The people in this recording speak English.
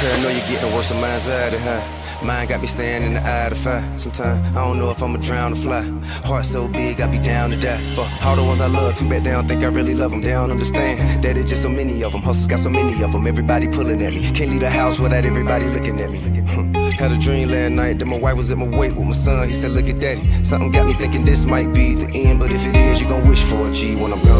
I know you're getting worse than my out huh? Mine got me standing in the eye of fire. Sometimes I don't know if I'ma drown or fly. Heart so big, I be down to die. For all the ones I love, too bad they don't think I really love them. They don't understand that it's just so many of them. Hustles got so many of them. Everybody pulling at me. Can't leave the house without everybody looking at me. Had a dream last night that my wife was at my weight with my son. He said, Look at daddy. Something got me thinking this might be the end. But if it is, you gon' wish for a G when I'm gone.